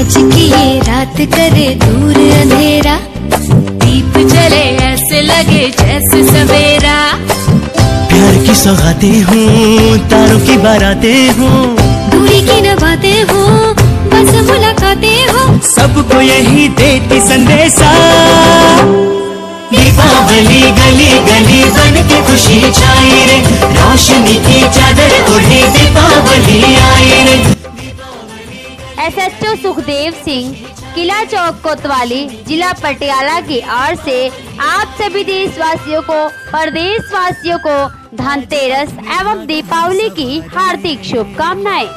आज की ये रात करे दूर अंधेरा। दीप जले ऐसे लगे जैसे सवेरा। प्यार की सौगातें हूँ तारों की बारातें हूँ। दूरी की न बातें हो बस मुलाकातें हो। सबको यही देती संदेशा। दीपावली गली गली बन के खुशी छाई रे एसएचओ सुखदेव सिंह, किला चौक कोतवाली, जिला पटियाला की ओर से आप सभी देशवासियों को प्रदेश वासियों को धनतेरस एवं दीपावली की हार्दिक शुभकामनाएँ।